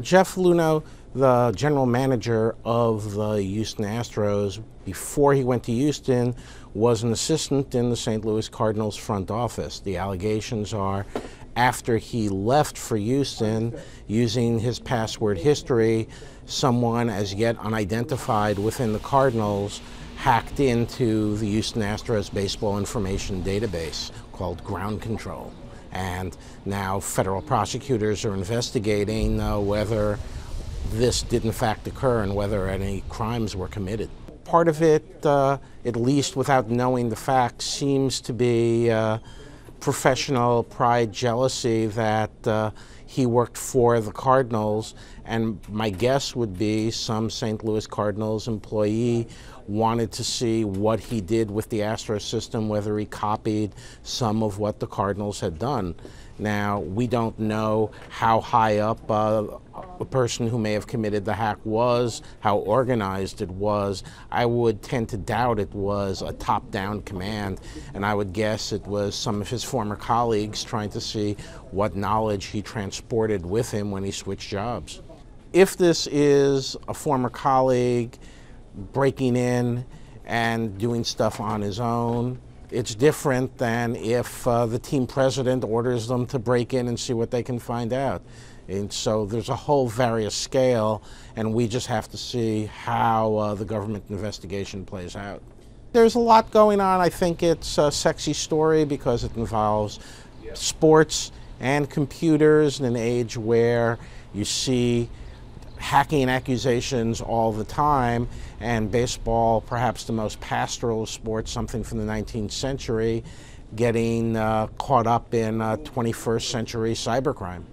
Jeff Luhnow, the general manager of the Houston Astros, before he went to Houston, was an assistant in the St. Louis Cardinals front office. The allegations are after he left for Houston, using his password history, someone as yet unidentified within the Cardinals hacked into the Houston Astros baseball information database called Ground Control. And now federal prosecutors are investigating uh, whether this did in fact occur and whether any crimes were committed. Part of it, uh, at least without knowing the facts, seems to be uh, professional pride, jealousy that uh, he worked for the Cardinals, and my guess would be some St. Louis Cardinals employee wanted to see what he did with the Astro system, whether he copied some of what the Cardinals had done. Now, we don't know how high up uh, a person who may have committed the hack was, how organized it was. I would tend to doubt it was a top down command, and I would guess it was some of his former colleagues trying to see what knowledge he transported with him when he switched jobs. If this is a former colleague breaking in and doing stuff on his own, it's different than if uh, the team president orders them to break in and see what they can find out. And so there's a whole various scale, and we just have to see how uh, the government investigation plays out. There's a lot going on. I think it's a sexy story because it involves sports and computers in an age where you see hacking accusations all the time, and baseball, perhaps the most pastoral of sports, something from the 19th century, getting uh, caught up in uh, 21st century cybercrime.